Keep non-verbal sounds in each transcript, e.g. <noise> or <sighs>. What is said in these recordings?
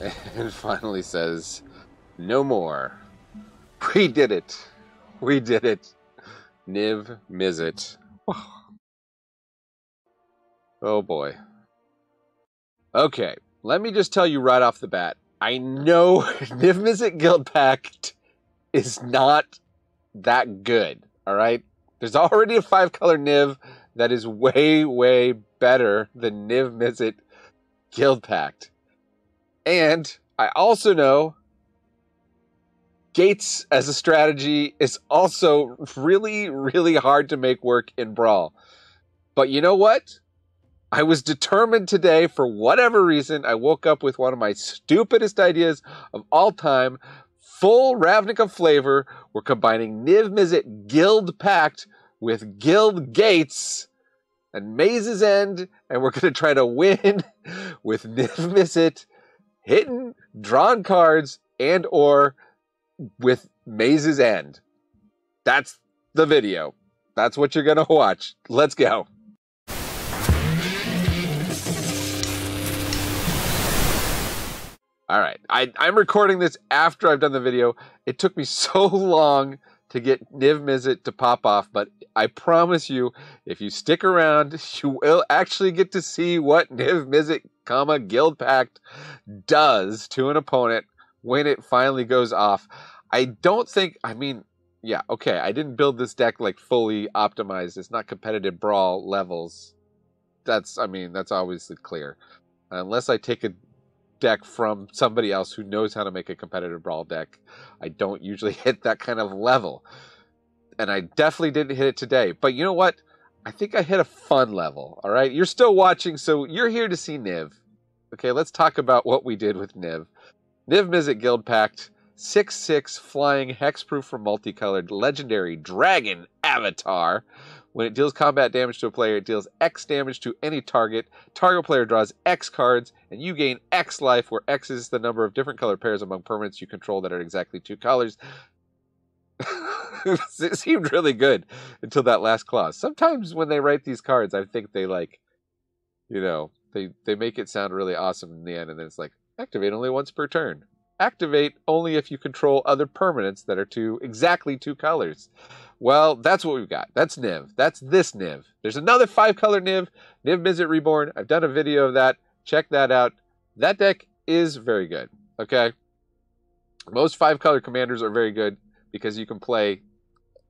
<laughs> and finally says, No more. We did it. We did it. Niv Mizzet. <sighs> Oh boy. Okay, let me just tell you right off the bat. I know <laughs> Niv Mizzet Guild Pact is not that good. All right, there's already a five color Niv that is way way better than Niv Mizzet Guild Pact, and I also know Gates as a strategy is also really really hard to make work in Brawl. But you know what? I was determined today, for whatever reason, I woke up with one of my stupidest ideas of all time. Full Ravnica flavor. We're combining Niv Mizzet Guild Pact with Guild Gates and Maze's End, and we're going to try to win <laughs> with Niv Mizzet hitting drawn cards and or with Maze's End. That's the video. That's what you're going to watch. Let's go. All right. I, I'm recording this after I've done the video. It took me <laughs> so long to get Niv Mizzet to pop off, but I promise you, if you stick around, <laughs> you will actually get to see what Niv Mizzet, comma Guild Pact does to an opponent when it finally goes off. I don't think. I mean, yeah, okay. I didn't build this deck like fully optimized. It's not competitive brawl levels. That's. I mean, that's obviously clear. Unless I take a deck from somebody else who knows how to make a competitive brawl deck. I don't usually <laughs> hit that kind of level. And I definitely didn't hit it today. But you know what? I think I hit a fun level. All right. You're still watching, so you're here to see Niv. Okay, let's talk about what we did with Niv. Niv Mizzet Guild Pact, 6 6 flying hexproof for multicolored legendary dragon avatar when it deals combat damage to a player, it deals X damage to any target. Target player draws X cards, and you gain X life, where X is the number of different color pairs among permanents you control that are exactly two colors. <laughs> it seemed really good until that last clause. Sometimes when they write these cards, I think they like, you know, they they make it sound really awesome in the end, and then it's like activate only once per turn. Activate only if you control other permanents that are two exactly two colors. Well, that's what we've got. That's Niv. That's this Niv. There's another five color Niv, Niv Mizzet Reborn. I've done a video of that. Check that out. That deck is very good. Okay. Most five color commanders are very good because you can play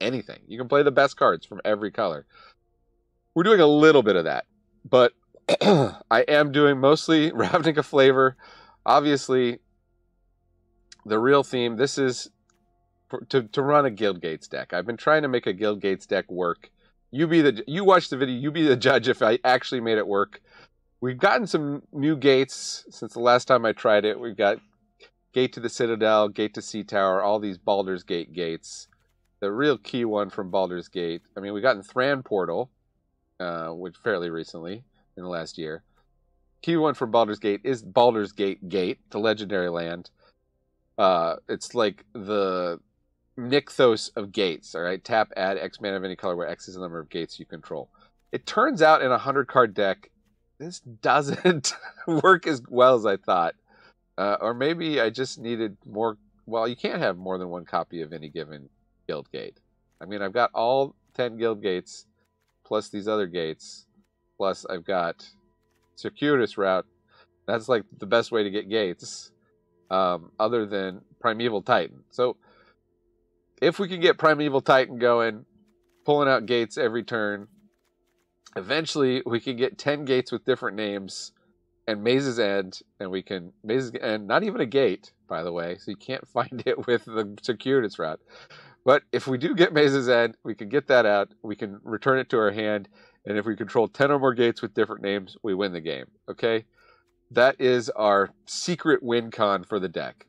anything. You can play the best cards from every color. We're doing a little bit of that, but <clears throat> I am doing mostly <laughs> Ravnica flavor. Obviously, the real theme. This is to to run a Guild Gates deck. I've been trying to make a Guild Gates deck work. You be the you watch the video. You be the <laughs> judge if I actually made it work. We've gotten some new gates since the last time I tried it. We've got Gate to the Citadel, Gate to Sea Tower, all these Baldur's Gate gates. The real key one from Baldur's Gate. I mean, we got in Thran Portal, uh, which fairly recently in the last year. Key one from Baldur's Gate is Baldur's Gate Gate, the legendary land. Uh, it's like the Nykthos of gates. All right, tap add X mana of any color where X is the number of gates you control. It turns out in a hundred card deck, this <laughs> doesn't work as well as I thought, uh, or maybe I just needed more. Well, you can't have more than one copy of any given guild gate. I mean, I've got all ten guild gates, plus these other gates, plus I've got circuitous route. That's like the best way to get gates, um, other than primeval titan. So if we can get Primeval Titan going, pulling out gates every turn, eventually we can get 10 gates with different names and Maze's End, and we can, Maze's End, not even a gate, by the way, so you can't <laughs> find it with the circuitous route. But if we do get Maze's End, we can get that out, we can return it to our hand, and if we control 10 or more gates with different names, we win the game, okay? That is our secret win con for the deck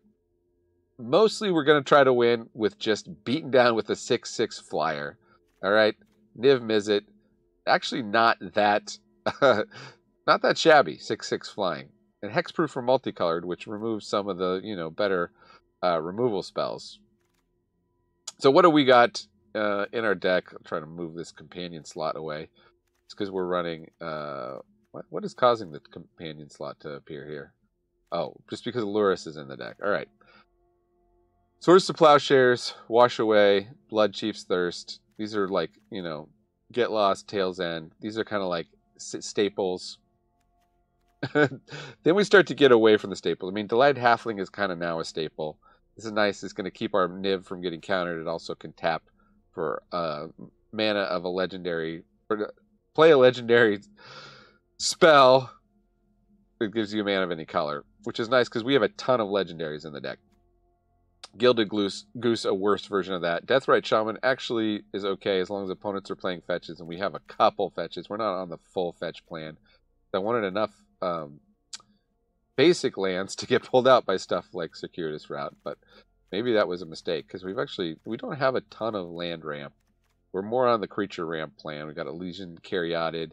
mostly we're going to try to win with just beating down with a 6-6 flyer. All right, Niv Mizzet, actually not that <laughs> not that shabby, 6-6 flying. And hexproof for multicolored, which removes some of the, you know, better uh, removal spells. So what do we got uh, in our deck? I'm trying to move this companion slot away. It's because we're running... Uh, what, what is causing the companion slot to appear here? Oh, just because Lurrus is in the deck. All right. Swords to Plowshares, Wash Away, Blood Chief's Thirst. These are like, you know, Get Lost, Tale's End. These are kind of like staples. <laughs> then we start to get away from the staples. I mean, Delighted Halfling is kind of now a staple. This is nice. It's going to keep our Niv from getting countered. It also can tap for uh, mana of a legendary, or play a legendary spell that gives you a mana of any color, which is nice because we have a ton of legendaries in the deck. Gilded Goose, Goose, a worse version of that. Deathrite Shaman actually is okay as long as opponents are playing fetches, and we have a couple fetches. We're not on the full fetch plan. I wanted enough um, basic lands to get pulled out by stuff like Circuitous Route, but maybe that was a mistake because we've actually we don't have a ton of land ramp. We're more on the creature ramp plan. We got Elysian Caryatid.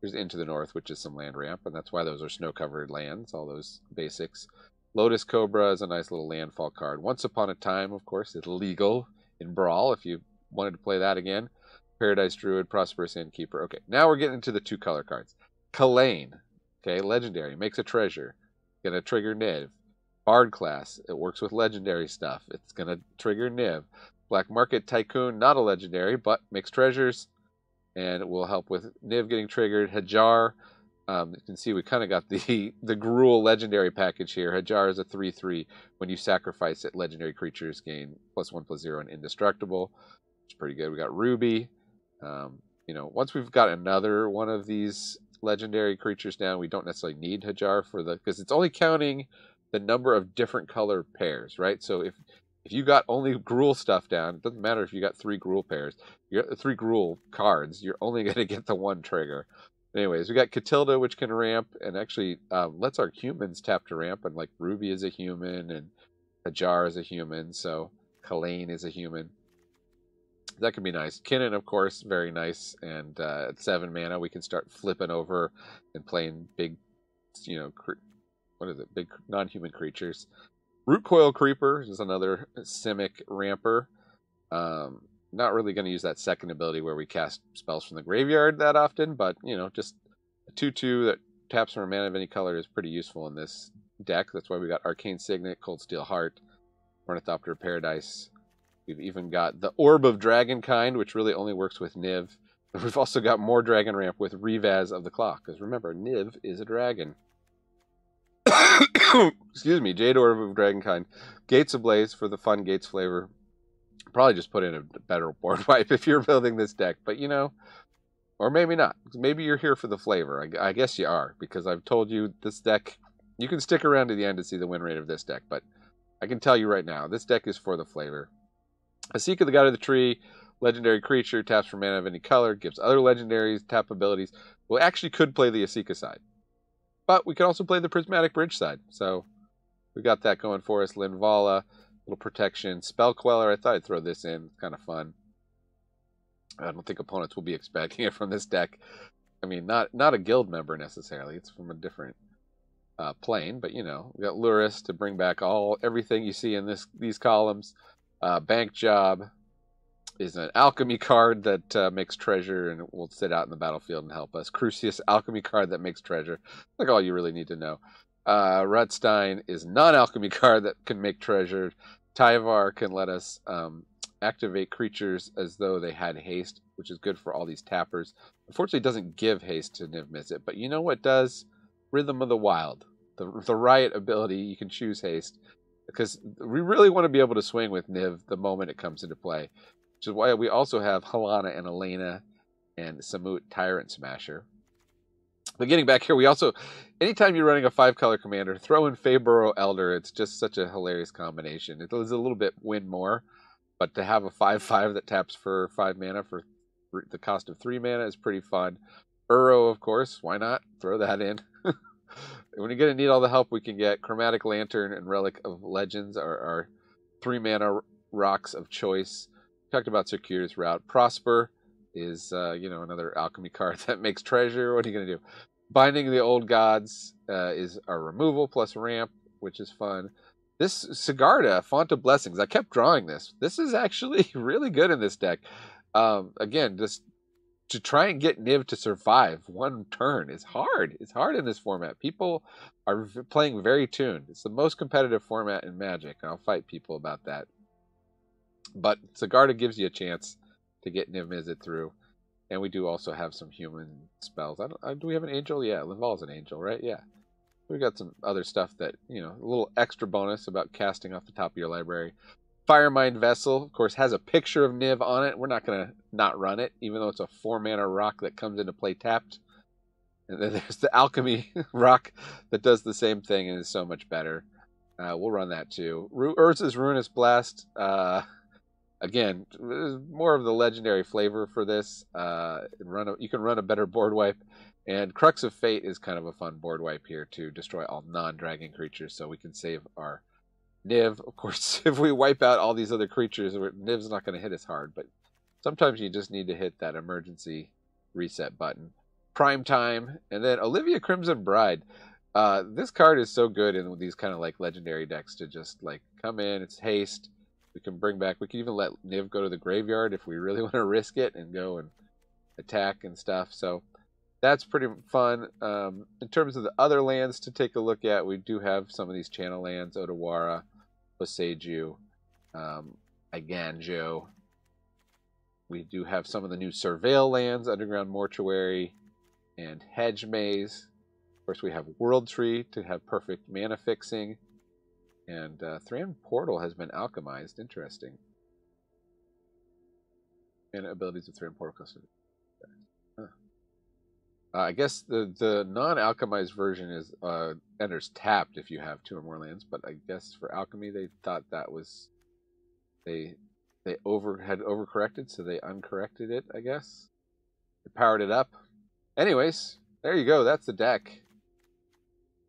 There's Into the North, which is some land ramp, and that's why those are snow covered lands. All those basics. Lotus Cobra is a nice little landfall card. Once Upon a Time, of course, is legal in Brawl if you wanted to play that again. Paradise Druid, Prosperous Innkeeper. Okay, now we're getting into the two color cards. Kalain, okay, legendary, makes a treasure. Gonna trigger Niv. Bard class, it works with legendary stuff. It's gonna trigger Niv. Black Market Tycoon, not a legendary, but makes treasures, and it will help with Niv getting triggered. Hajar, um, you can see we kind of got the <laughs> the Gruul legendary package here. Hajar is a 3-3. When you sacrifice it, legendary creatures gain plus 1 plus 0 and indestructible. It's pretty good. We got Ruby. Um, you know, once we've got another one of these legendary creatures down, we don't necessarily need Hajar for the because it's only counting the number of different color pairs, right? So if if you got only Gruul stuff down, it doesn't matter if you got three Gruul pairs, you got three Gruul cards, you're only <laughs> going to get the one trigger. Anyways, we got Katilda, which can ramp and actually um, lets our humans tap to ramp. And like Ruby is a human and Hajar is a human. So Kalain is a human. That could be nice. Kinnan, of course, very nice. And uh, at seven mana, we can start flipping over and playing big, you know, cre- what is it? Big non human creatures. Root Coil Creeper is another Simic ramper. Um, not really going to use that second ability where we cast spells from the graveyard that often, but you know, just a two-two that taps from a mana of any color is pretty useful in this deck. That's why we got Arcane Signet, Cold Steel Heart, Ornithopter Paradise. We've even got the Orb of Dragonkind, which really only works with Niv. <laughs> we've also got more Dragon Ramp with Rivaz of the Claw, because remember, Niv is a dragon. <coughs> Excuse me, Jade Orb of Dragonkind. Gates Ablaze for the fun Gates flavor probably just put in a better <laughs> board wipe if you're building this deck. But you know, or maybe not. Maybe you're here for the flavor. I, I, guess you are because I've told you this deck. You can stick around to the end to see the win rate of this deck, but I can tell you right now, this deck is for the flavor. Esika, the God of the Tree, legendary creature, taps for mana of any color, gives other legendaries tap abilities. We actually could play the Esika side, but we can also play the Prismatic Bridge side. So we got that going for us. Linvala little protection. Spell Queller, I thought I'd throw this in. It's kind of fun. I don't think opponents will be expecting <laughs> it from this deck. I mean, not not a guild member necessarily. It's from a different uh, plane, but you know, we got Lurrus to bring back all everything you see in this these columns. Uh, Bank Job is an alchemy card that uh, makes treasure and will sit out in the battlefield and help us. Crucius alchemy card that makes treasure. Like all you really need to know. Uh, Rutstein is non-alchemy <laughs> card that can make treasure. Tyvar can let us um, activate creatures as though they had haste, which is good for all these tappers. Unfortunately, doesn't give haste to Niv Mizzet, but you know what does? Rhythm of the Wild. The, the riot ability, you can choose haste. Because we really want to be able to swing with Niv the moment it comes into play. Which is why we also have Halana and Alena and Samut Tyrant Smasher. But getting back here, we also, anytime you're running a five color commander, throw in Faeburrow Elder. It's just such a hilarious combination. It is a little bit win more, but to have a five five that taps for five mana for the cost of three mana is pretty fun. Uro, of course, why not throw that in? <laughs> when you're gonna need all the help we can get, Chromatic Lantern and Relic of Legends are our three mana rocks of choice. We talked about Circuitous Route. Prosper is uh, you know another alchemy <laughs> card that makes treasure. What are you gonna do? Binding the Old Gods uh, is our removal plus ramp, which is fun. This Sigarda, Font of Blessings, I kept drawing this. This is actually <laughs> really good in this deck. Um, again, just to try and get Niv to survive one turn is hard. It's hard in this format. People are playing very tuned. It's the most competitive format in Magic. I'll fight people about that. But Sigarda gives you a chance to get Niv Mizzet through. And we do also have some human spells. I don't, uh, do we have an angel? Yeah, Linval's an angel, right? Yeah. We've got some other stuff that, you know, a little extra bonus about casting off the top of your library. Firemind Vessel, of course, has a picture of Niv on it. We're not going to not run it, even though it's a four mana rock that comes into play tapped. And then <laughs> there's the Alchemy <laughs> rock that does the same thing and is so much better. Uh, we'll run that too. Ru- Urza's Ruinous Blast, uh, again, more of the legendary flavor for this. Uh, run a, you can run a better board wipe. And Crux of Fate is kind of a fun board wipe here to destroy all non dragon creatures so we can save our Niv. Of course, <laughs> if we wipe out all these other creatures, Niv's not going to hit us hard, but sometimes you just need to hit that emergency reset button. Prime time, and then Olivia Crimson Bride. Uh, this card is so good in these kind of like legendary decks to just like come in. It's haste. We can bring back. We can even let Niv go to the graveyard if we really <laughs> want to risk it and go and attack and stuff. So that's pretty fun. Um, in terms of the other lands to take a look at, we do have some of these channel lands: Otawara, Boseiju, um, Eiganjo. We do have some of the new Surveil lands, Underground Mortuary, and Hedge Maze. Of course, we have World Tree to have perfect mana fixing. And uh, Thran Portal has been alchemized. Interesting. Mana abilities of Thran Portal. Uh, I guess the, the non alchemized version is uh, enters tapped if you have two or more lands, but I guess for alchemy they thought that was they they over had overcorrected, so they uncorrected it. I guess they powered it up. Anyways, there you go. That's the deck.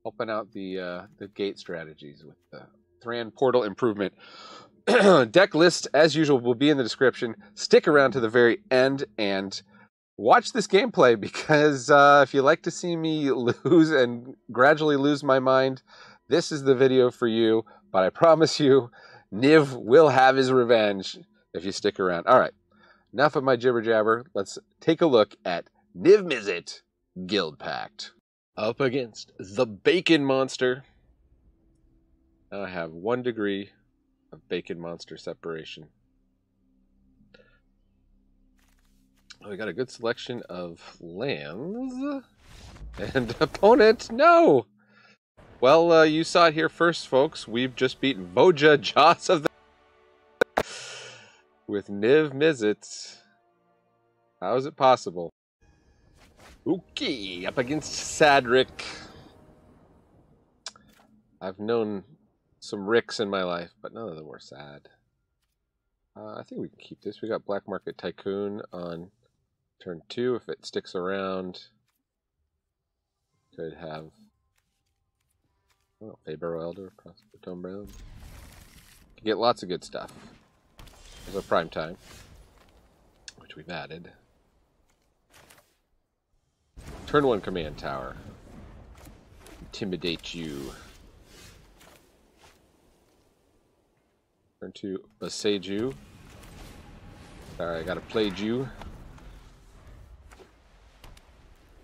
Helping out the uh, the gate strategies with the Thran Portal improvement. <clears throat> deck list, as usual, will be in the description. Stick around to the very end and watch this gameplay <laughs> because uh, if you like to see me <laughs> lose and gradually lose my mind, this is the video for you. But I promise you, Niv will have his revenge if you stick around. All right, enough of my jibber jabber. Let's take a look at Niv Mizzet Guild Pact. Up against the Bacon Monster. I have one degree of Bacon Monster separation. We got a good selection of lands. And <laughs> opponent, no! Well, uh, you saw it here first, folks. We've just beaten Voja <laughs> Jaws of the... with Niv Mizzet. How is it possible? Okay, up against Sadric. I've known some Ricks in my life, but none of them were sad. Uh, I think we can keep this. We got Black Market Tycoon on turn two. If it sticks around, could have oh, Faeburrow Elder, Prosper Tome-Bound. Could get lots of good stuff. There's a prime time, which we've added. Turn one command tower. Intimidate you. Turn two Boseiju. Sorry, I gotta play you.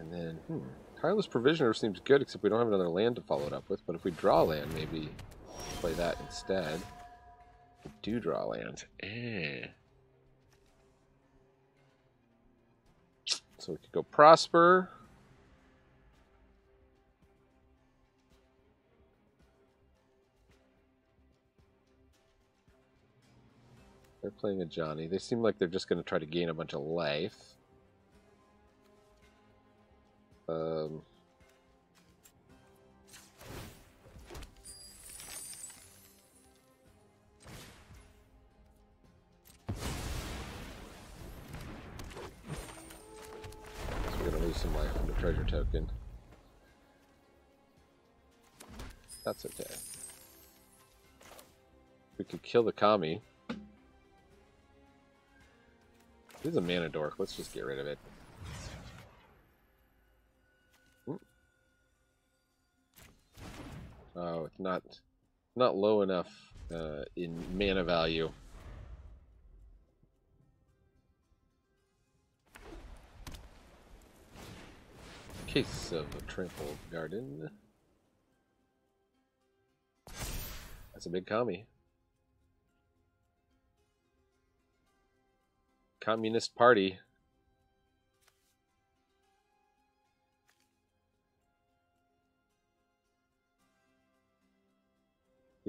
And then, hmm, Tireless Provisioner seems good, except we don't have another land to follow it up with. But if we draw land, maybe play that instead. We do draw land. Eh. So we could go Prosper. They're playing Ajani. They seem like they're just going to try to gain a bunch of life. Um, so we're to lose some life from the treasure token. That's okay. We could kill the Kami. Is a mana dork. Let's just get rid of it. Oh, it's not not low enough uh, in mana value. Case of a trampled garden. That's a big commie. Communist Party.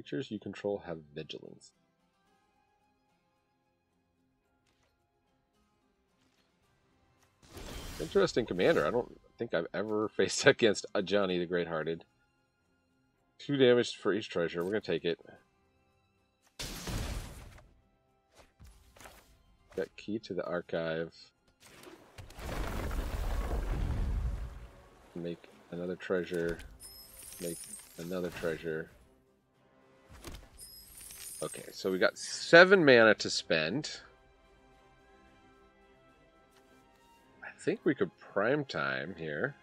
Creatures you control have vigilance. Interesting commander. I don't think I've ever <laughs> faced against Ajani the Great-Hearted. Two damage for each treasure. We're going to take it. Got key to the archive. Make another treasure. Make another treasure. Okay, so we got seven mana to spend. I think we could prime time here.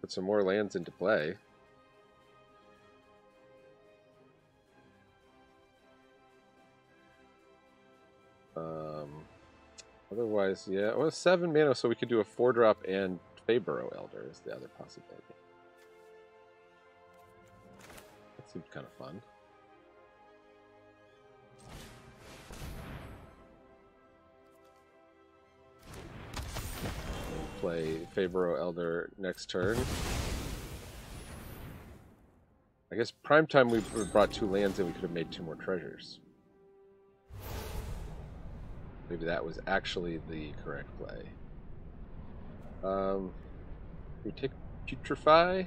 Put some more lands into play. Um, otherwise, yeah, well, seven mana, so we could do a four drop and Faeburrow Elder is the other possibility. That seems kind of fun. Play Faeburrow Elder next turn. I guess prime time we brought two lands and we could have made two more treasures. Maybe that was actually the correct play. Um, we take Putrefy. I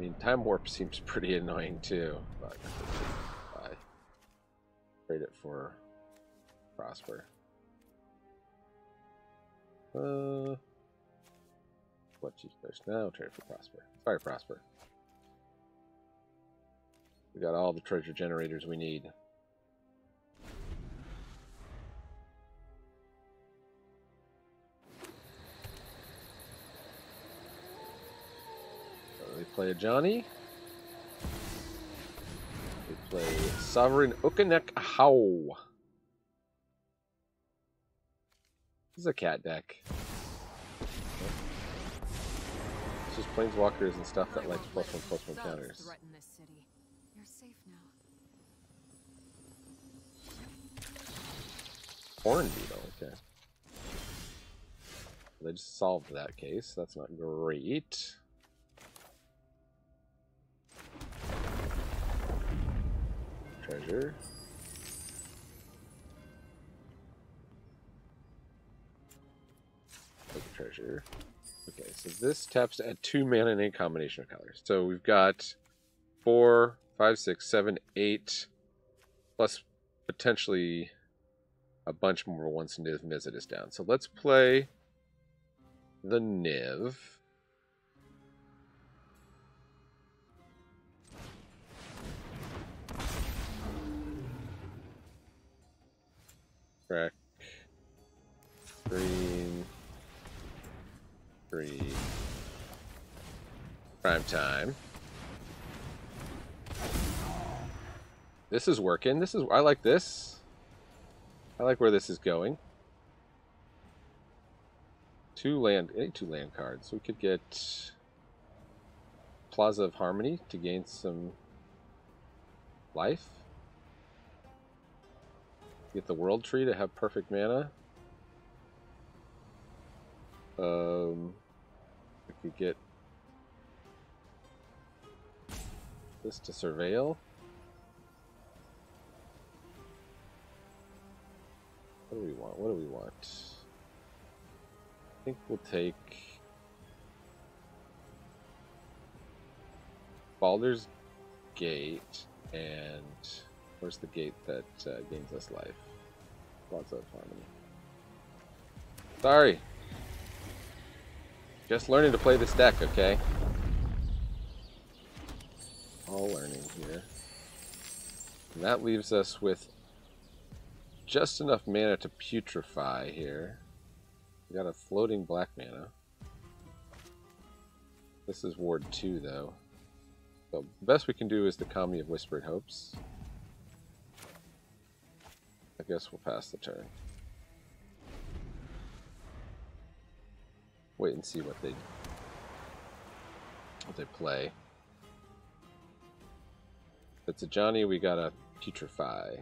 mean, Time Warp seems pretty annoying too. But I trade it for Prosper. Uh, what you first? No, trade for Prosper. Sorry, Prosper. We got all the treasure generators we need. So they play Ajani. They play Sovereign Okinec Ahau. This is a cat deck. It's just planeswalkers and stuff that likes plus one plus one counters. Horn beetle, okay. They just solved that case. That's not great. Treasure. treasure. Okay, so this taps at two mana in a combination of colors. So we've got four, five, six, seven, eight, plus potentially a bunch more once Niv Mizzet is down. So let's play the Niv. Crack three 3. Prime time. This is working. This is I like this. I like where this is going. Two land, any two land cards. We could get Plaza of Harmony to gain some life. Get the World Tree to have perfect mana. Um, could get this to surveil. What do we want? What do we want? I think we'll take Baldur's Gate and where's the gate that uh, gains us life? Lots of harmony. Sorry. Just learning to play this deck, okay? All learning here. And that leaves us with just enough mana to putrefy here. We got a floating black mana. This is Ward 2, though. So the best we can do is the Kami of Whispered Hopes. I guess we'll pass the turn. Wait and see what they what they play. If it's Ajani, we got a putrefy.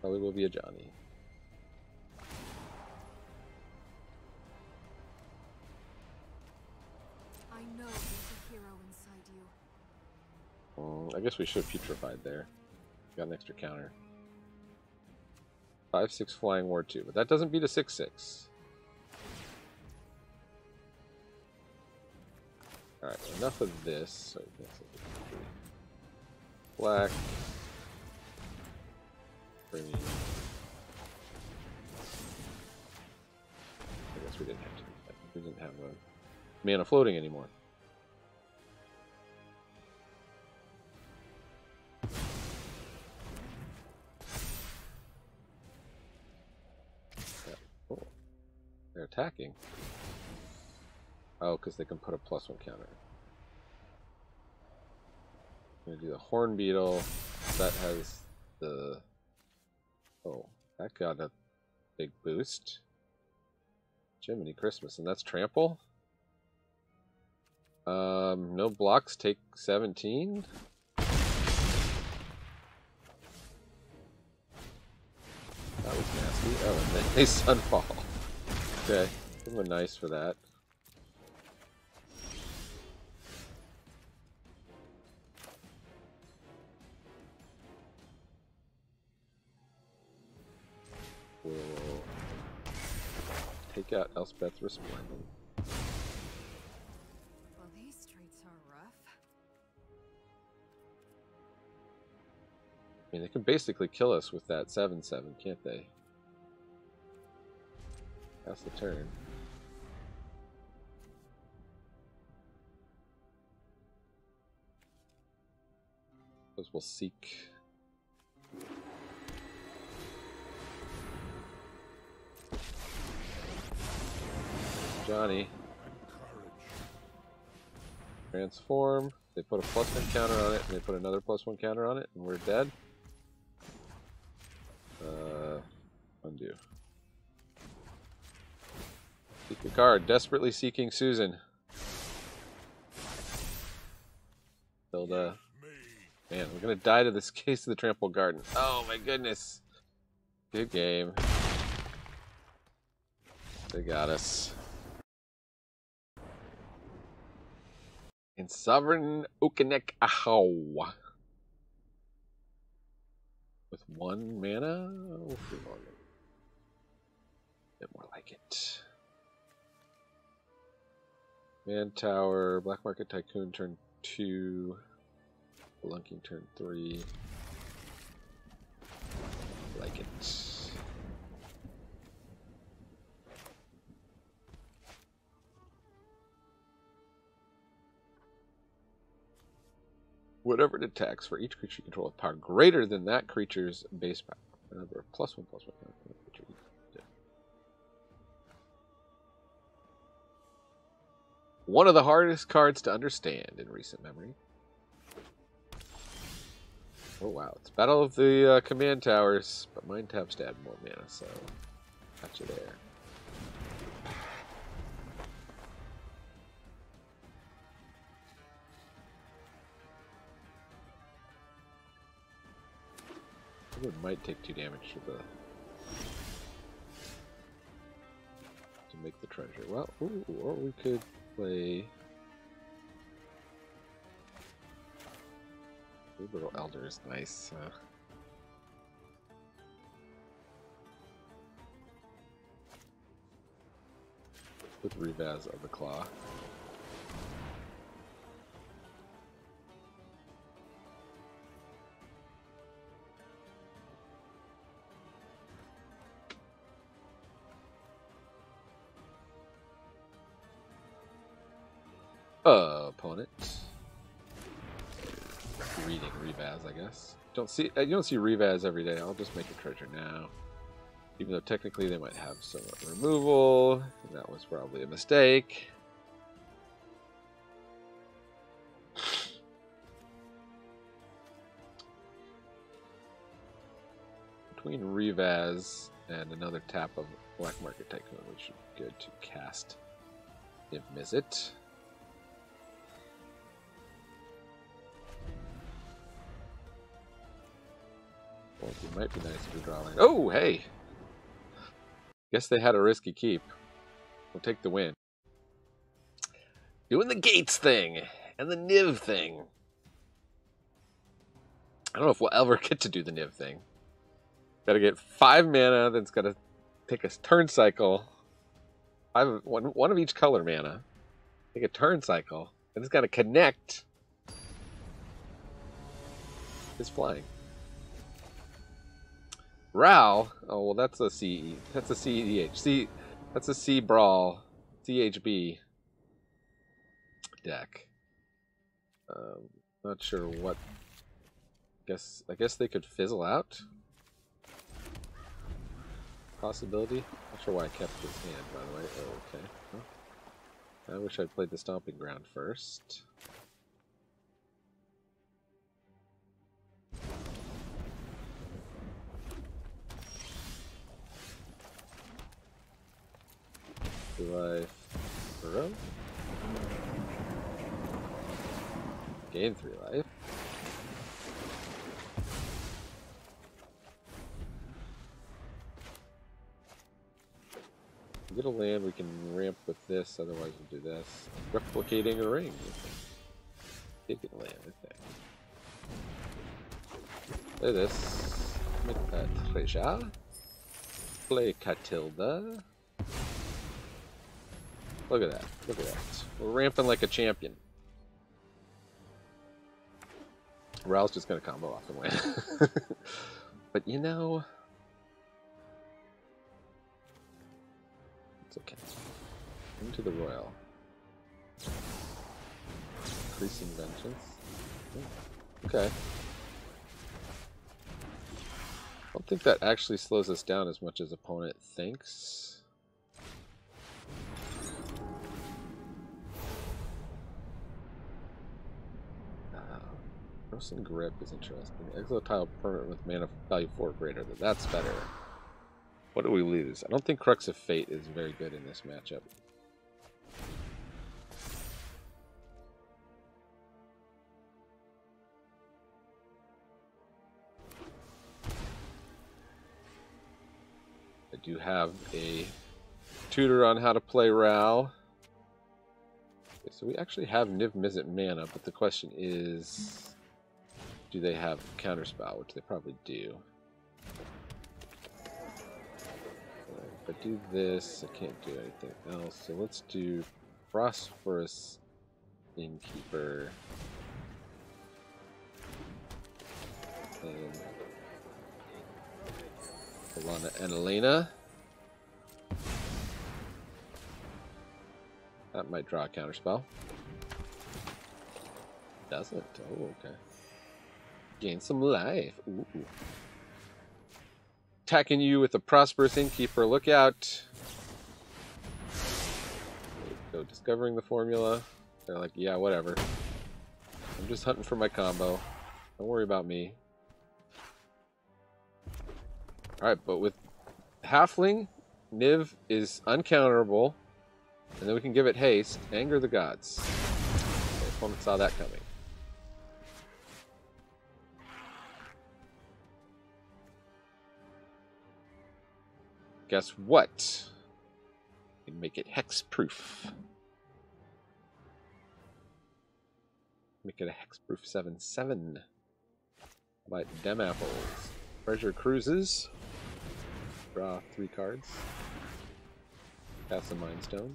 Probably will be Ajani. I know there's a hero inside you. Mm, I guess we should have putrefied there. Got an extra counter. 5 6 flying ward 2, but that doesn't beat a 6 Alright, enough of this. So Black. Green. I guess we didn't have to. We didn't have a mana floating anymore. Oh, they're attacking. Oh, because they can put a plus one counter. I'm gonna do the horn beetle. That has the. Oh, that got a big boost. Jiminy Christmas, and that's trample. Um, no blocks take 17. That was nasty. Oh, and then <laughs> they sunfall. Okay, give him a nice for that. Take out Elspeth Resplendent. Well, these streets are rough. I mean, they can basically kill us with that 7-7, can't they? That's the turn. Suppose we'll seek. Ajani. Transform. They put a plus one counter on it, and they put another plus one counter on it, and we're dead. Uh, undo. Seek a card. Desperately seeking Susan. Hilda. Man, we're gonna die to this <laughs> case of the Trampled Garden. Oh my goodness. Good game. They got us. In Sovereign Okinec Ahau. With one mana? Feel bit more like it. Man Tower, Black Market Tycoon turn two. Lunking turn three. Like it. Whatever it attacks for each creature you control with power greater than that creature's base power. Plus one, plus one. plus one. One of the hardest cards to understand in recent memory. Oh wow, it's Battle of the uh, Command Towers, but mine taps to add more mana, so got you there. It might take two damage to the to make the treasure. Well, ooh, or we could play Little Elder is nice. Uh, with Rivaz of the Claw. Don't see uh, you don't see Rivaz every day. I'll just make a treasure now. Even though technically they might have some removal. that was probably a mistake. Between Rivaz and another tap of Black Market Tycoon, which is good to cast Niv It might be nice if we draw land. Oh, hey! Guess they had a risky keep. We'll take the win. Doing the Gates thing and the Niv thing. I don't know if we'll ever <laughs> get to do the Niv thing. Gotta get five mana, then it's gotta take a turn cycle. Five, one, one of each color mana. Take a turn cycle. And it's gotta connect. It's flying. Ral. Oh well, that's a C. That's a CEDH. C. That's a C brawl. CHB deck. Um, not sure what. Guess I guess they could fizzle out. Possibility. Not sure why I kept his hand, by the way. Oh, okay. Huh. I wish I'd played the stomping ground first. Do I burrow? Gain three life. Get a land, we can ramp with this, otherwise we'll do this. Replicating a ring. Taking land, okay. Play this. Make that treasure. Play Katilda. Look at that. Look at that. We're ramping like a champion. Ral's just gonna combo off and win. <laughs> but you know... It's okay. Into the Roil. Increasing Vengeance. Hmm. Okay. I don't think that actually slows us down as much as opponent thinks. Frozen Grip is interesting. Exotile permanent with mana value 4 greater. That's better. What do we lose? I don't think Crux of Fate is very good in this matchup. I do have a tutor on how to play Ral. Okay, so we actually have Niv Mizzet mana, but the question is, do they have Counterspell, which they probably do. If I do this, I can't do anything else. So let's do Prosperous Innkeeper. And Alana and Alena. That might draw a counterspell. Doesn't. Oh, okay. Gain some life. Ooh. Attacking you with a prosperous innkeeper. Look out. Go discovering the formula. They're like, yeah, whatever. I'm just hunting for my combo. Don't worry about me. Alright, but with Halfling, Niv is uncounterable. And then we can give it haste. Anger the gods. The opponent saw that coming. Guess what? We can make it hex-proof. Make it a hex-proof 7-7. How Dem Apples? Treasure Cruises. Draw three cards. Cast a Mind Stone.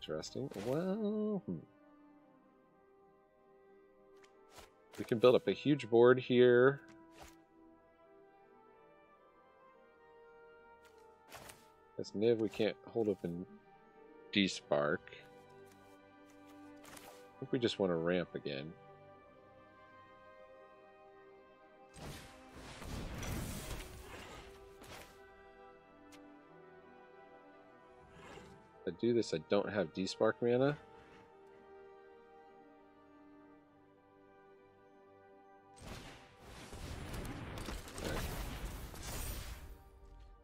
Interesting. Well, hmm. we can build up a huge board here. As Niv, we can't hold up and despark. I think we just want to ramp again. I do this, I don't have despark mana.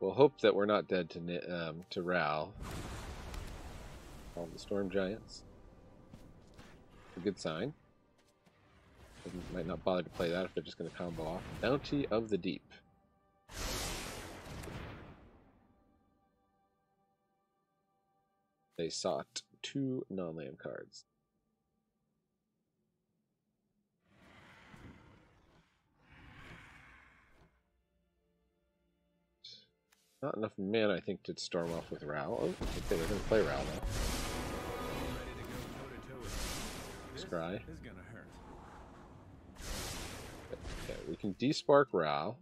We'll hope that we're not dead to um, to Ral. All the storm giants. A good sign. Might not bother to play that if they're just going to combo off. Bounty of the Deep. They sought two non-land cards. Not enough mana, I think, to storm off with Ral. Oh, okay, they're going to play Ral now. Ready to go toe to toe with you. Scry. Is gonna hurt. Okay, we can despark Ral.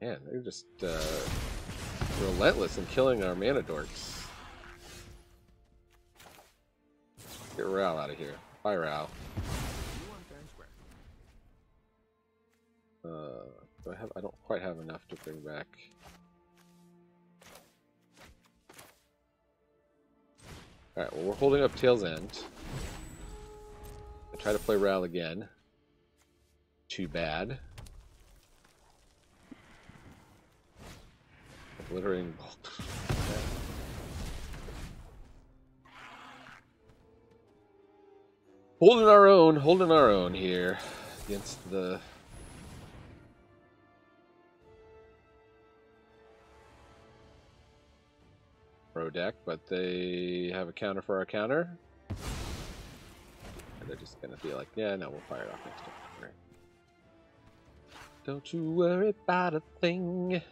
Man, they're just uh, relentless in killing our mana dorks. Get Ral out of here. Bye, Ral. Do I have? I don't quite have enough to bring back. All right. Well, we're holding up Tale's End. I try to play Ral again. Too bad. Obliterating bolt. Holding our own, holding our own here against the pro deck, but they have a counter for our counter. And they're just gonna be like, yeah, no, we'll fire it off next turn. Don't you worry about a thing.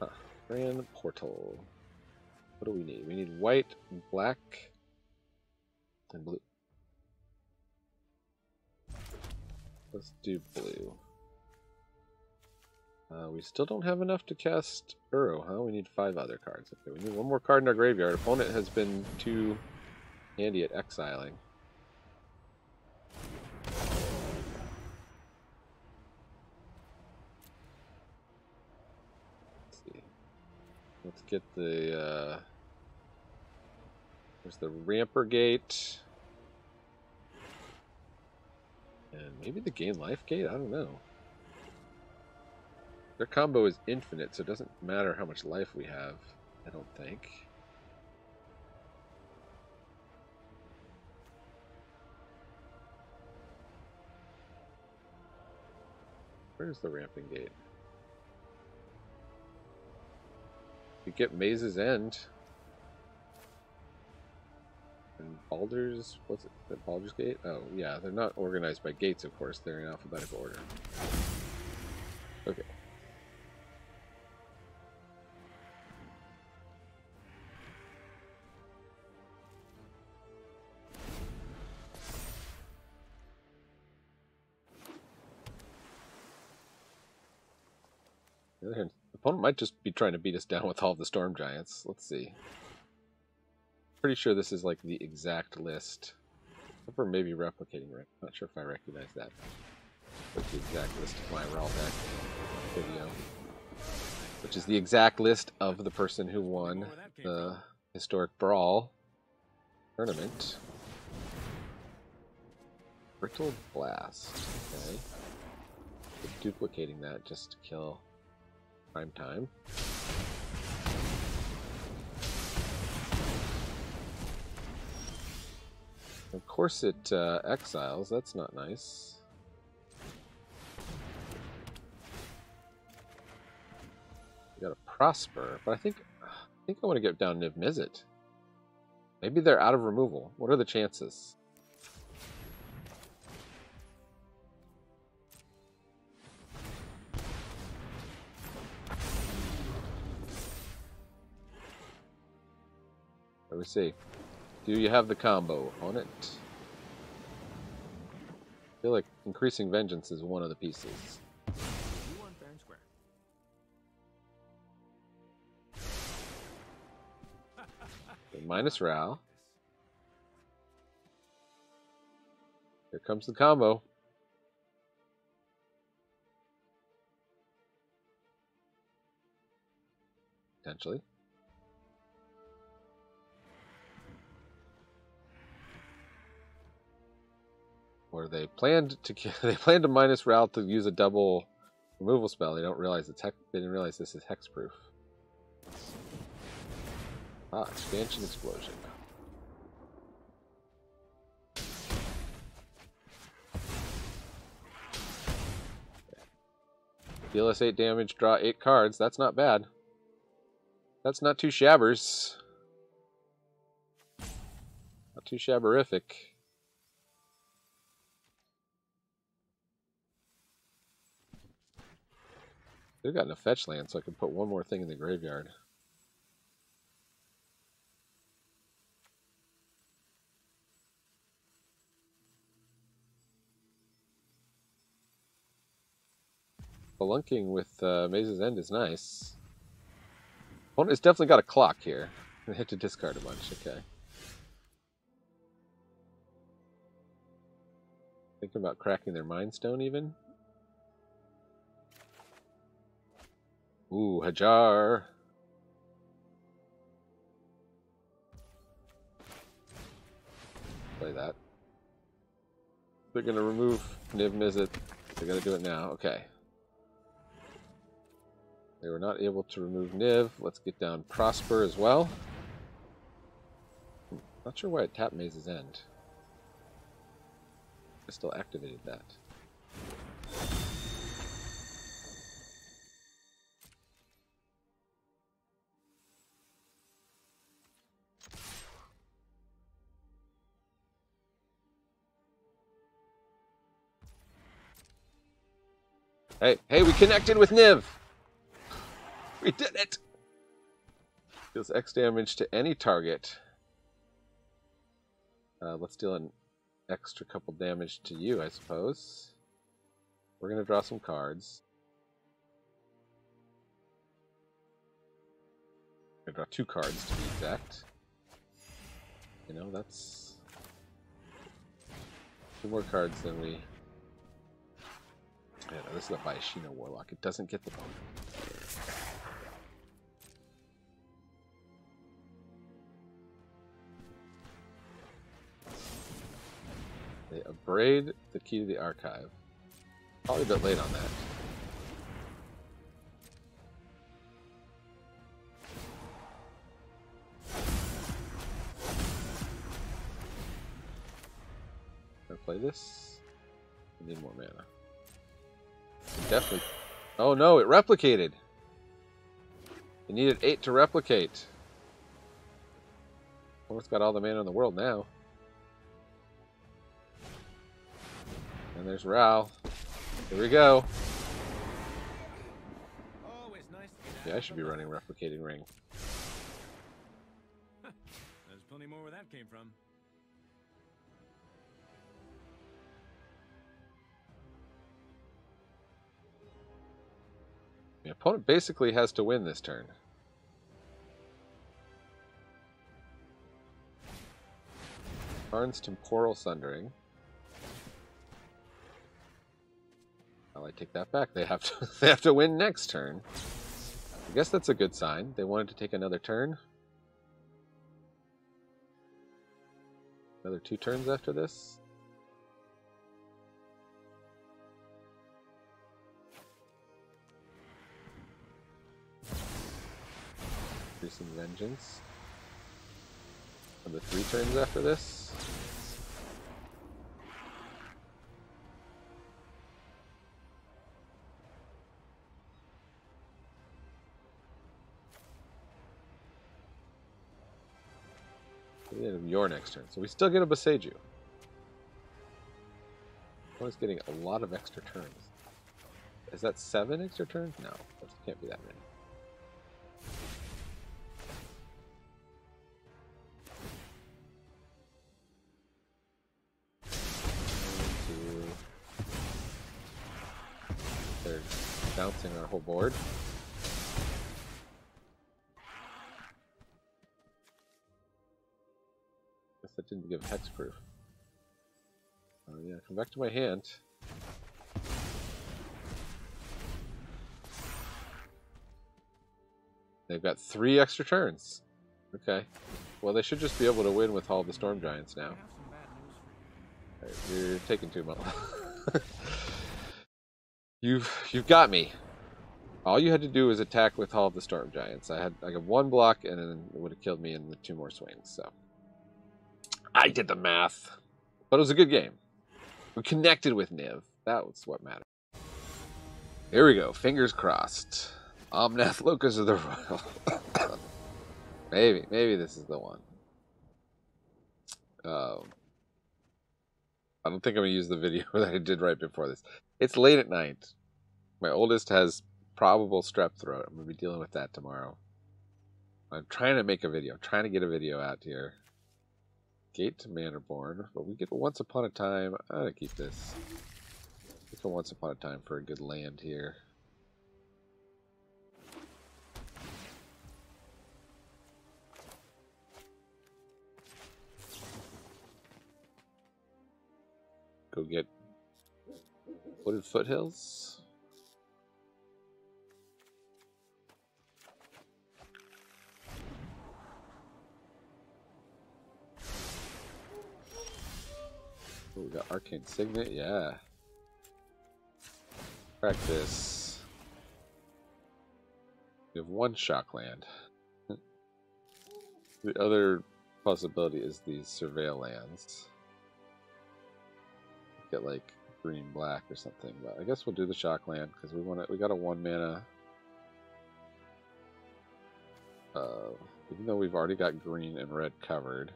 Huh. Grand portal. What do we need? We need white, black, and blue. Let's do blue. Uh, we still don't have enough to cast Uro, huh? We need five other cards. Okay, we need one more card in our graveyard. Opponent has been too handy at exiling. Let's see. Let's get the, uh... There's the Ramper Gate. And maybe the Gain Life Gate? I don't know. Their combo is infinite, so it doesn't matter how much life we have, I don't think. Where's the ramping gate? We get Maze's End. And Baldur's, what's it? The Baldur's Gate? Oh, yeah, they're not organized by gates, of course. They're in alphabetical order. Okay. Might just be trying to beat us down <laughs> with all the storm giants. Let's see. Pretty sure this is like the exact list. Except for maybe Replicating Ring. Not sure if I recognize that. But the exact list of my Ral deck video. Which is the exact list of the person who won Where that came the historic brawl tournament. Brittle Blast. Okay. Duplicating that just to kill prime time. Of course it uh, exiles, that's not nice. We gotta Prosper, but I think I think I want to get down Niv Mizzet. Maybe they're out of removal. What are the chances? Let me see. Do you have the combo on it? I feel like increasing vengeance is one of the pieces. You want fair and square. Okay, minus Ral. Here comes the combo. Potentially. Or they planned to <laughs> they planned to minus Ral to use a double removal spell. They don't realize it's hex. They didn't realize this is hexproof. Ah, expansion explosion. Deal us 8 damage, draw 8 cards. That's not bad. That's not too shabbers. Not too shabberific. They've gotten a fetch land, so I can put one more thing in the graveyard. Spelunking with uh, Maze's End is nice. It's definitely got a clock here. <laughs> They have to discard a bunch, okay. Thinking about cracking their Mind Stone even? Ooh, Hajar. Play that. They're gonna remove Niv Mizzet. They gotta do it now. Okay. They were not able to remove Niv. Let's get down Prosper as well. Not sure why it tapped Maze's End. I still activated that. Hey, hey, we connected with Niv! We did it! Deals X damage to any target. Uh, let's deal an extra couple damage to you, I suppose. We're going to draw some cards. I draw two cards to be exact. You know, that's two more cards than we. Yeah, no, this is a Baishino Warlock. It doesn't get the bone. They abrade the key to the archive. Probably a bit late on that. Play this? I need more mana. Definitely. Oh no, it replicated! It needed 8 to replicate. Almost got all the mana in the world now. And there's Ral. Here we go. Yeah, I should be running Replicating Ring. There's plenty more where that came from. The opponent basically has to win this turn. Karn's Temporal Sundering. Well, I take that back. They have to <laughs> they have to win next turn. I guess that's a good sign. They wanted to take another turn. Another two turns after this. Increasing Vengeance. the three turns after this. End of your next turn. So we still get a Beseju. Opponent's getting a lot of extra turns. Is that seven extra turns? No, that can't be that many. Whole board. Guess that didn't give hexproof. Oh yeah, come back to my hand. They've got three extra turns. Okay. Well, they should just be able to win with all the Storm Giants now. Alright, you're taking too much. <laughs> you've you've got me. All you had to do was attack with Hall of the Storm Giants. I had I got one block and then it would have killed me in the two more swings, so I did the math. But it was a good game. We connected with Niv. That was what mattered. Here we go. Fingers crossed. Omnath <laughs> Locus of the Roil. <coughs> maybe, maybe this is the one. Um, I don't think I'm gonna use the <laughs> video that I did right before this. It's late at night. My oldest has probable strep throat. I'm gonna be dealing with that tomorrow. I'm trying to make a video. I'm trying to get a video out here. Gate to Manorborn, but we get Once Upon a Time. I'm gonna keep this. Keep a Once Upon a Time for a good land here. Go get Wooded Foothills. Oh, we got Arcane Signet, yeah. Practice. We have one Shockland. <laughs> the other possibility is these Surveil lands. Get like green black or something, but I guess we'll do the Shockland because we want to. We got a one mana. Uh, even though we've already got green and red covered.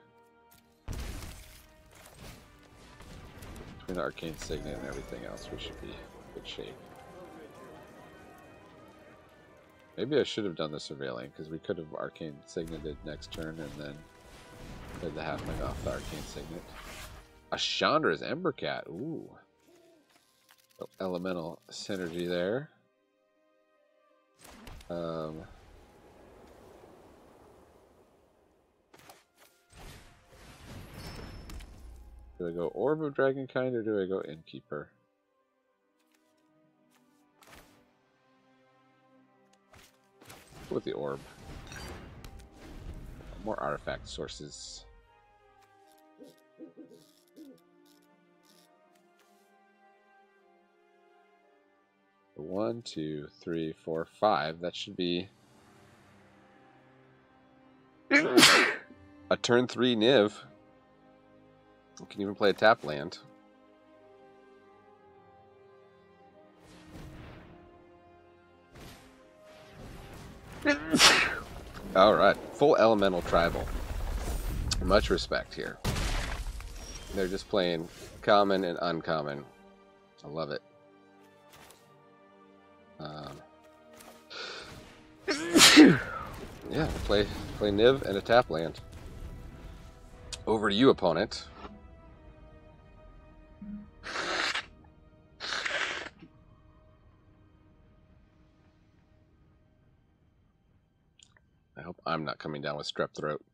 Arcane Signet and everything else, we should be in good shape. Maybe I should have done the Surveilling, because we could have Arcane Signeted next turn and then played the halfling off the Arcane Signet. A Chandra's Embercat, ooh. Oh, elemental synergy there. Um, Do I go Orb of Dragonkind or do I go Innkeeper? Go with the Orb. More artifact sources. One, two, three, four, five. That should be <coughs> a turn three Niv. You can even play a tap land. <laughs> All right, full elemental tribal. Much respect here. They're just playing common and uncommon. I love it. Um, <laughs> yeah, play play Niv and a tap land. Over to you, opponent. I'm not coming down with strep throat.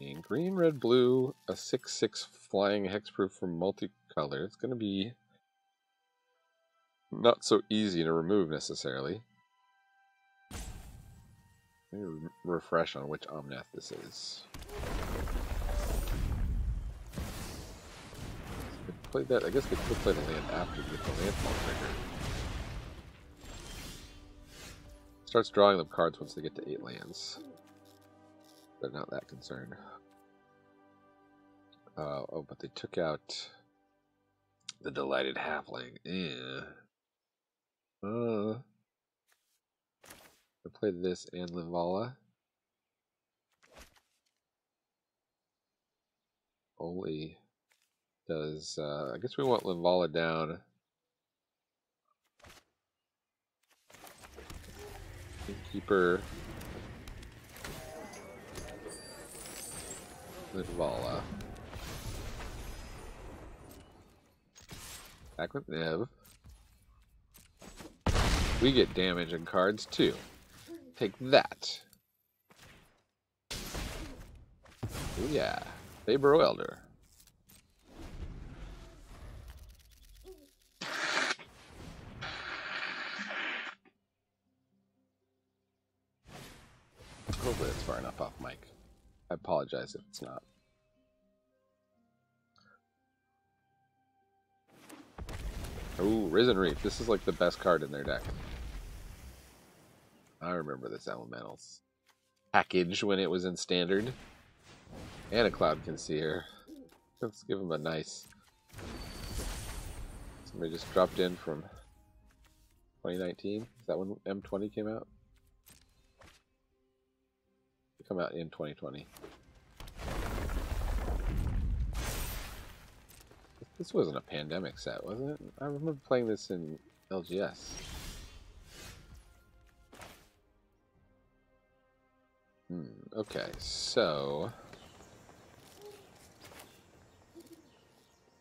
In green, red, blue, a 6-6 flying hexproof from multicolor. It's going to be not so easy to remove necessarily. Let me re refresh on which Omnath this is. Play that. I guess they could play the land after you get the landfall trigger. Starts drawing them cards once they get to eight lands. They're not that concerned. Uh, oh, but they took out the delighted halfling. Yeah. Uh. I played this and Linvala. Only does uh, I guess we want Linvala down. Keeper Linvala. Back with Niv. We get damage and cards too. Take that. Oh yeah. Faeburrow Elder. Hopefully it's far enough off mic. I apologize if it's not. Ooh, Risen Reef. This is like the best card in their deck. I remember this Elementals package when it was in Standard. And a Cloud Concealer. Let's give him a nice... Somebody just dropped in from 2019. Is that when M20 came out? Come out in 2020. This wasn't a pandemic set, was it? I remember playing this in LGS. Hmm, okay, so...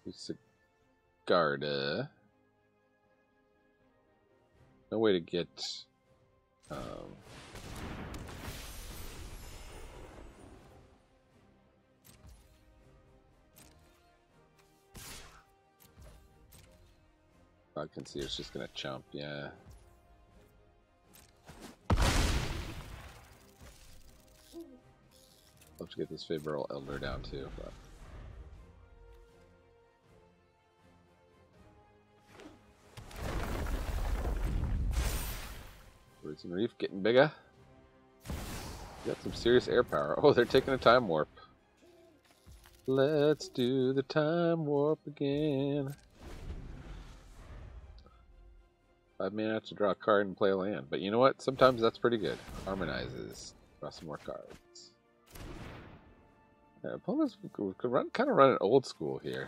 It's a Sigarda. No way to get... Um, I can see it's just gonna chump, yeah. Love to get this Faeburrow Elder down too, but Risen Reef getting bigger. Got some serious air power. Oh, they're taking a time warp. Let's do the time warp again. Five mana to draw a card and play a land. But you know what? Sometimes that's pretty good. Harmonizes. Draw some more cards. Yeah, opponents could run, kind of run an old school here.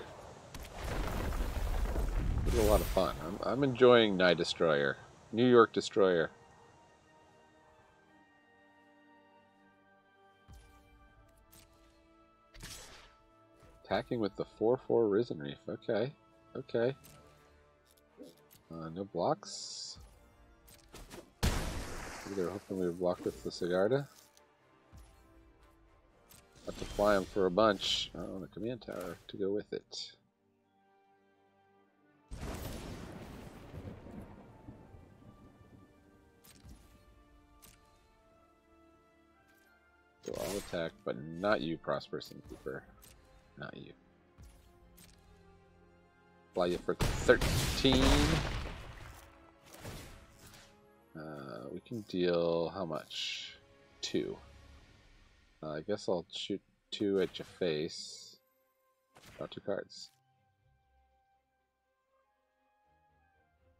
It's a lot of fun. I'm, I'm enjoying Night Destroyer. New York Destroyer. Attacking with the 4-4 Risen Reef. Okay. Okay. Uh, no blocks. They're hoping we block with the Sigarda. Have to fly them for a bunch on the command tower to go with it. So I'll attack, but not you, Prosperous Innkeeper. Not you. Fly you for 13. Uh, we can deal how much? Two. Uh, I guess I'll shoot two at your face. Draw two cards.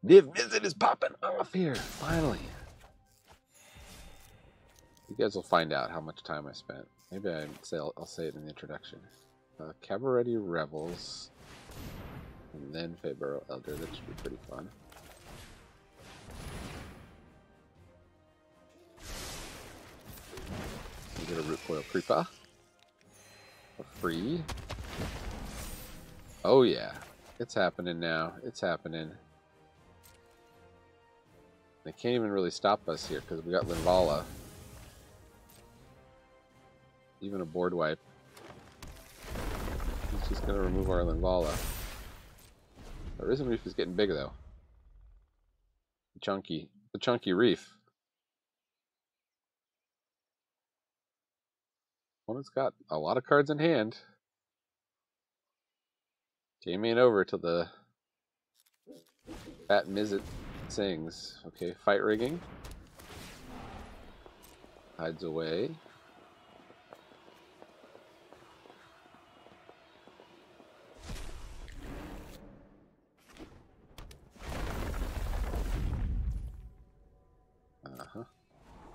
Niv Mizzet is popping off here, finally. You guys will find out how much time I spent. Maybe I say I'll, I'll say it in the introduction. Uh, Cabaretti Revels, and then Faeburrow Elder. That should be pretty fun. We get a Root Coil Creeper. For free. Oh yeah. It's happening now. It's happening. They can't even really stop us here because we got Linvala. Even a board wipe. He's just going to remove our Linvala. The Risen Reef is getting big though. Chunky. The chunky reef. Opponent's got a lot of cards in hand. Game ain't over till the Fat Mizzet sings. Okay, fight rigging. Hides away.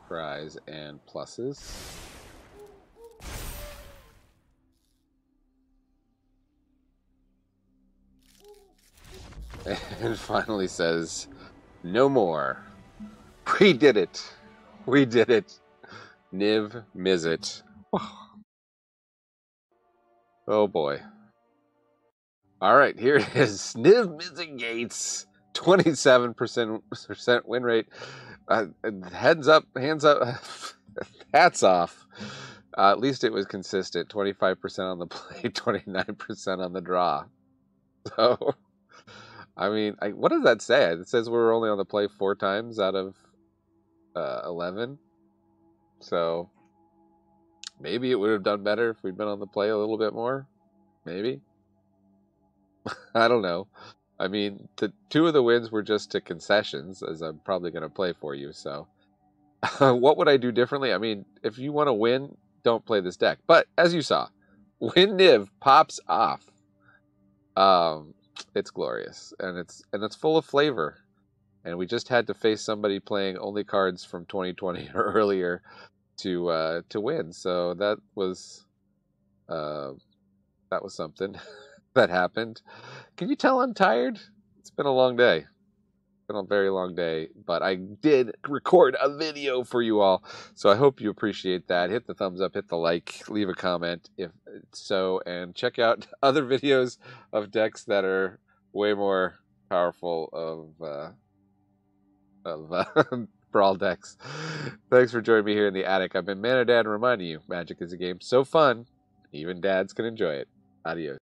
Prize and pluses. <laughs> And finally says, no more. We did it. We did it. Niv Mizzet. <sighs> Oh boy. Alright, here it is. <laughs> Niv Mizzet Gates. 27% win rate. Uh, heads up, hands up, <laughs> hats off. Uh, at least it was consistent 25% on the <laughs> play, 29% on the draw. So. <laughs> I mean, I, what does that say? It says we are only on the play four times out of uh, 11. So, maybe it would have done better if we'd been on the play a little bit more. Maybe. I don't know. I mean, the two of the wins were just to concessions, as I'm probably going to play for you. So, <laughs> what would I do differently? I mean, if you want to win, don't play this deck. But as you saw, <laughs> when Niv pops off, um, it's glorious and it's and it's full of flavor. And we just had to face somebody playing only cards from 2020 or <laughs> earlier to uh, to win. So that was uh, that was something that happened. Can you tell I'm tired? It's been a long day. It's been a very long day, but I did record a video for you all. So I hope you appreciate that. Hit the thumbs up, hit the like, leave a comment if so, and check out <laughs> other videos of decks that are way more powerful of uh, of uh, <laughs> brawl decks. Thanks for joining me here in the attic. I've been Mana Dad reminding you, Magic is a game so fun, even dads can enjoy it. Adios.